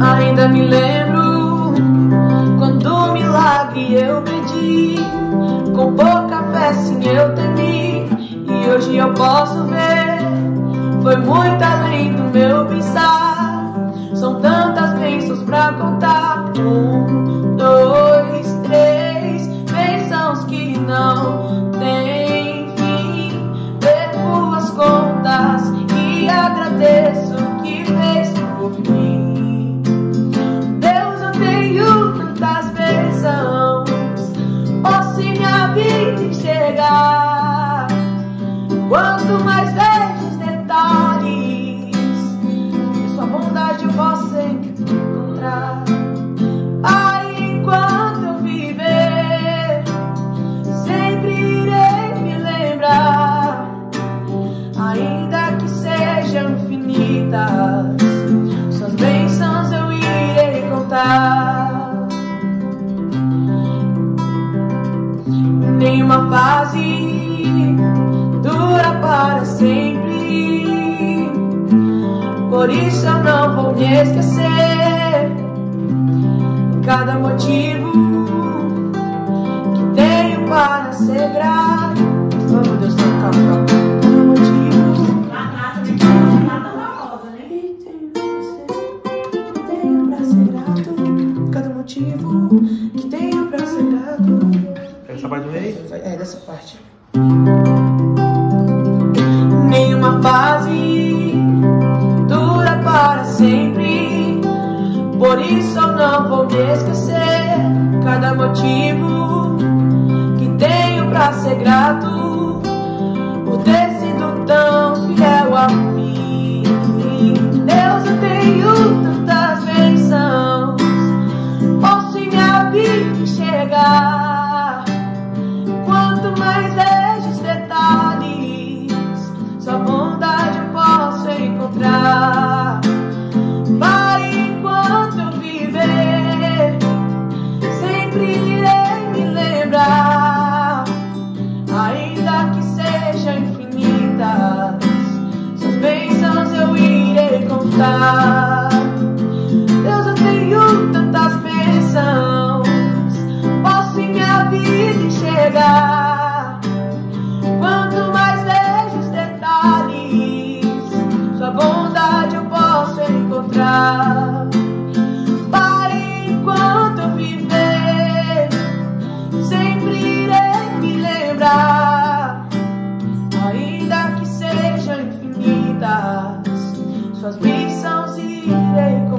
Ainda me lembro quando milagre eu pedi, com pouca fé sim eu temi, e hoje eu posso ver, foi muito além do meu pensar. São tantas bênçãos pra contar. Um, dois, Quanto mais vejo detalhes, sua bondade eu posso encontrar. Aí enquanto eu viver, sempre irei me lembrar, ainda que sejam infinitas, suas bênçãos eu irei contar. Fase dura para sempre. Por isso eu não vou me esquecer. Cada motivo que tenho para ser grato. Meu Deus, calma, calma. Cada motivo. Tenho pra ser grato. Cada motivo que parte do meio? É, dessa parte nenhuma fase dura para sempre. Por isso eu não vou me esquecer cada motivo que tenho para ser grato suas bênçãos irei